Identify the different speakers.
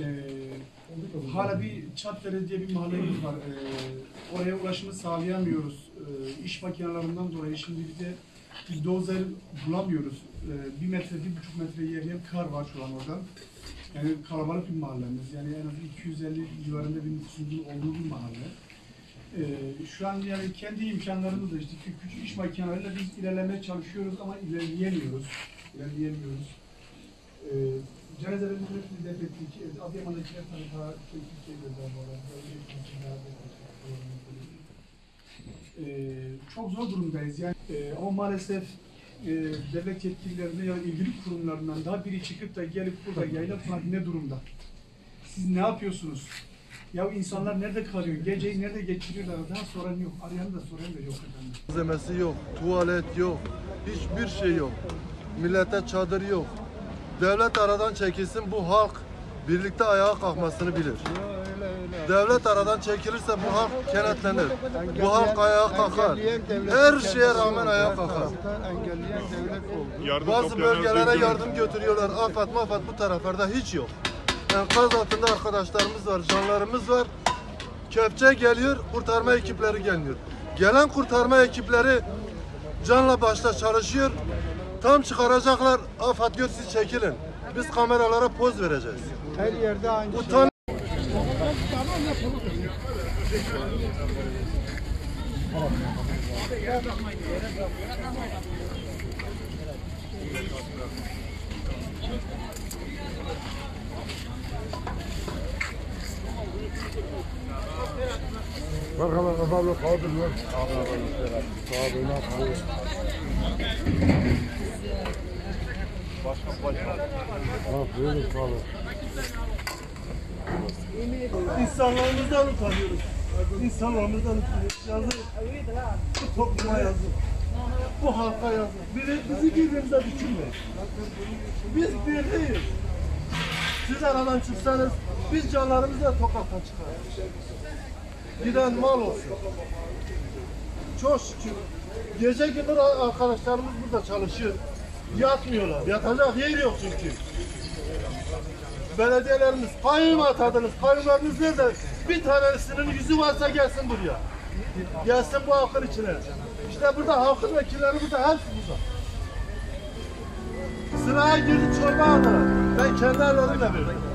Speaker 1: Ee, hala bir Çatdere diye bir mahallemiz var. Ee, oraya ulaşımı sağlayamıyoruz. Ee, iş makinelerinden dolayı şimdi bize bir dozer bulamıyoruz. Ee, bir metre, bir buçuk metre yerine kar var şu an orada. Yani kalabalık bir mahallemiz. Yani en az 250 civarında bir nüfusun olduğu bir mahalle. Ee, şu an yani kendi imkanlarımızla işte kü- küçük iş makineleriyle biz ilerlemeye çalışıyoruz ama ilerleyemiyoruz. İlerleyemiyoruz. Ee, cenazelerin hepsini def ettik. Ee, Adıyaman'dakiler tabii daha şey, daha def ettik. Ee, çok zor durumdayız yani Ee, ama maalesef e, devlet yetkililerine ya da ilgili kurumlarından daha biri çıkıp da gelip burada yayla falan ne durumda? Siz ne yapıyorsunuz? Ya insanlar nerede kalıyor? Geceyi nerede geçiriyorlar? Daha soran yok. Arayan da soran da yok efendim.
Speaker 2: Malzemesi yok, tuvalet yok, hiçbir şey yok. Millete çadır yok. Devlet aradan çekilsin bu halk birlikte ayağa kalkmasını bilir. Devlet aradan çekilirse bu halk kenetlenir. Bu halk ayağa kalkar. Her şeye rağmen ayağa kalkar. Bazı bölgelere yardım götürüyorlar. Afat mafat bu taraflarda hiç yok. Enkaz altında arkadaşlarımız var, canlarımız var. Kepçe geliyor, kurtarma ekipleri gelmiyor. Gelen kurtarma ekipleri canla başla çalışıyor. Tam çıkaracaklar, Afat diyor siz çekilin. Biz kameralara poz vereceğiz.
Speaker 3: Her yerde aynı şey.
Speaker 2: Utan
Speaker 3: Merhaba kafamla kaldır lan. Abi ne yapıyor? Ne yapıyorsun abi?
Speaker 1: İnsanlarımızdan utanıyoruz. İnsanlarımızdan utanıyoruz. Yazık. Bu topluma yazık. Bu halka yazık. Bizi, bizi birbirimize düşünmeyin. Biz birliyiz. Siz aradan çıksanız biz canlarımızla tokattan çıkarız. Giden mal olsun. Çok şükür. Gece gündüz arkadaşlarımız burada çalışıyor. Yatmıyorlar. Yatacak yer yok çünkü. Belediyelerimiz kayyum atadınız. Kayyumlarınız nerede? Bir tanesinin yüzü varsa gelsin buraya. Gelsin bu halkın içine. İşte burada halkın vekilleri burada. Hepsi burada. Sıraya girdi çorba aldılar. Ben kendi ellerimle verdim.